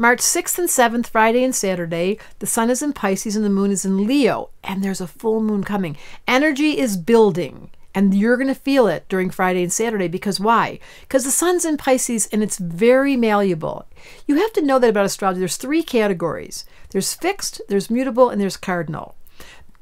March 6th and 7th, Friday and Saturday, the sun is in Pisces and the moon is in Leo, and there's a full moon coming. Energy is building. And you're going to feel it during Friday and Saturday because why? Because the sun's in Pisces and it's very malleable. You have to know that about astrology. There's three categories there's fixed, there's mutable, and there's cardinal.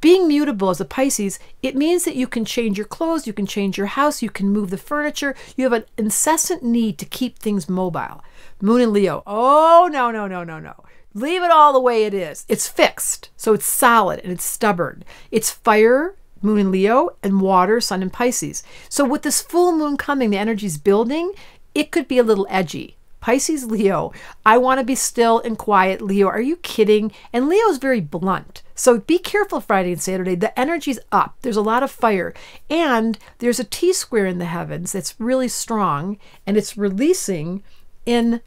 Being mutable as a Pisces, it means that you can change your clothes, you can change your house, you can move the furniture. You have an incessant need to keep things mobile. Moon and Leo, oh, no, no, no, no, no. Leave it all the way it is. It's fixed, so it's solid and it's stubborn. It's fire, moon in Leo, and water, sun in Pisces. So with this full moon coming, the energy's building, it could be a little edgy. Pisces, Leo, I want to be still and quiet. Leo, are you kidding? And Leo is very blunt. So be careful Friday and Saturday. The energy's up. There's a lot of fire. And there's a T square in the heavens that's really strong and it's releasing in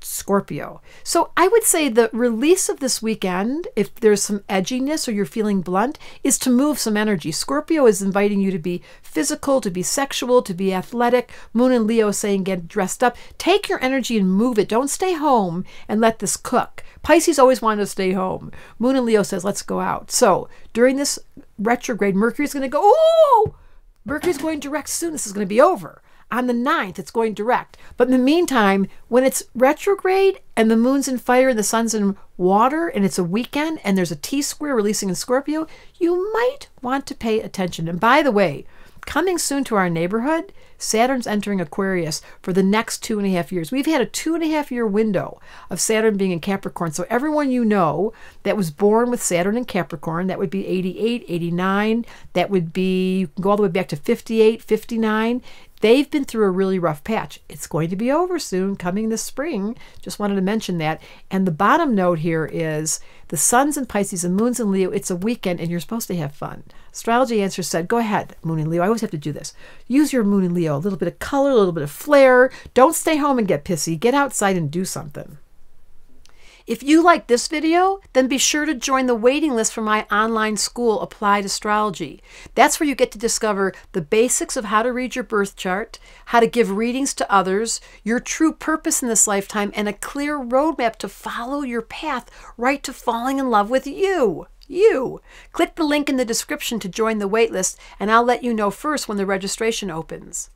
Scorpio. So I would say the release of this weekend, if there's some edginess or you're feeling blunt, is to move some energy. Scorpio is inviting you to be physical, to be sexual, to be athletic. Moon and Leo saying get dressed up. Take your energy and move it. Don't stay home and let this cook. Pisces always wanted to stay home. Moon and Leo says let's go out. So during this retrograde, Mercury's going to go, oh, Mercury's going direct soon. This is going to be over. On the 9th, it's going direct. But in the meantime, when it's retrograde and the moon's in fire and the sun's in water and it's a weekend and there's a T square releasing in Scorpio, you might want to pay attention. And by the way, coming soon to our neighborhood, Saturn's entering Aquarius for the next two and a half years. We've had a two and a half year window of Saturn being in Capricorn. So everyone you know that was born with Saturn in Capricorn, that would be 88, 89, that would be, you can go all the way back to 58, 59. They've been through a really rough patch. It's going to be over soon, coming this spring. Just wanted to mention that. And the bottom note here is the sun's in Pisces and moon's in Leo. It's a weekend and you're supposed to have fun. Astrology Answer said, go ahead, moon and Leo. I always have to do this. Use your moon and Leo. A little bit of color, a little bit of flair. Don't stay home and get pissy. Get outside and do something. If you like this video, then be sure to join the waiting list for my online school, Applied Astrology. That's where you get to discover the basics of how to read your birth chart, how to give readings to others, your true purpose in this lifetime, and a clear roadmap to follow your path right to falling in love with you. You. Click the link in the description to join the waitlist, and I'll let you know first when the registration opens.